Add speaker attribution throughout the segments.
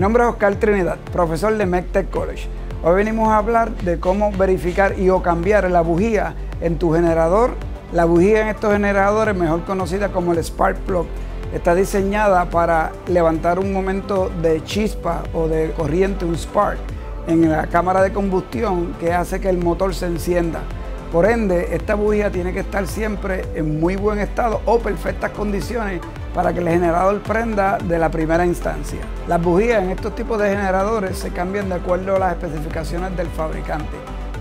Speaker 1: nombre es Oscar Trinidad, profesor de MECTEC College. Hoy venimos a hablar de cómo verificar y o cambiar la bujía en tu generador. La bujía en estos generadores, mejor conocida como el spark plug, está diseñada para levantar un momento de chispa o de corriente, un spark, en la cámara de combustión que hace que el motor se encienda. Por ende, esta bujía tiene que estar siempre en muy buen estado o perfectas condiciones para que el generador prenda de la primera instancia. Las bujías en estos tipos de generadores se cambian de acuerdo a las especificaciones del fabricante.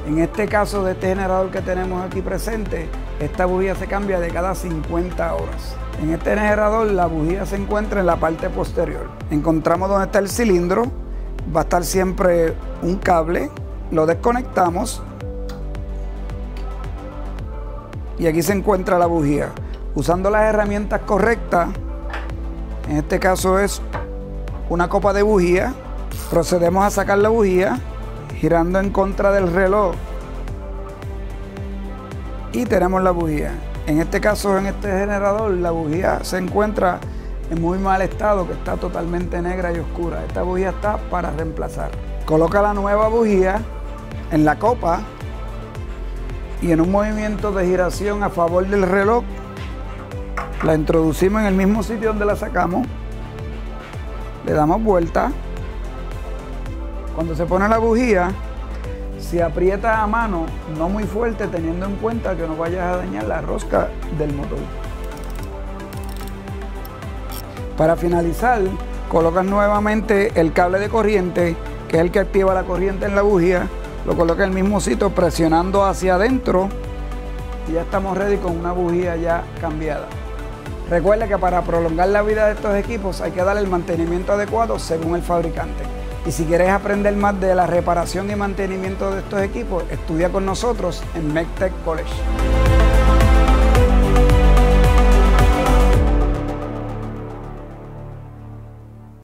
Speaker 1: En este caso de este generador que tenemos aquí presente, esta bujía se cambia de cada 50 horas. En este generador la bujía se encuentra en la parte posterior. Encontramos donde está el cilindro, va a estar siempre un cable, lo desconectamos y aquí se encuentra la bujía. Usando las herramientas correctas, en este caso es una copa de bujía, procedemos a sacar la bujía girando en contra del reloj y tenemos la bujía. En este caso, en este generador, la bujía se encuentra en muy mal estado, que está totalmente negra y oscura. Esta bujía está para reemplazar. Coloca la nueva bujía en la copa y en un movimiento de giración a favor del reloj la introducimos en el mismo sitio donde la sacamos. Le damos vuelta. Cuando se pone la bujía se aprieta a mano no muy fuerte teniendo en cuenta que no vayas a dañar la rosca del motor. Para finalizar colocas nuevamente el cable de corriente que es el que activa la corriente en la bujía. Lo coloca en el mismo sitio presionando hacia adentro. Y ya estamos ready con una bujía ya cambiada. Recuerde que para prolongar la vida de estos equipos hay que darle el mantenimiento adecuado según el fabricante. Y si quieres aprender más de la reparación y mantenimiento de estos equipos, estudia con nosotros en MECTEC College.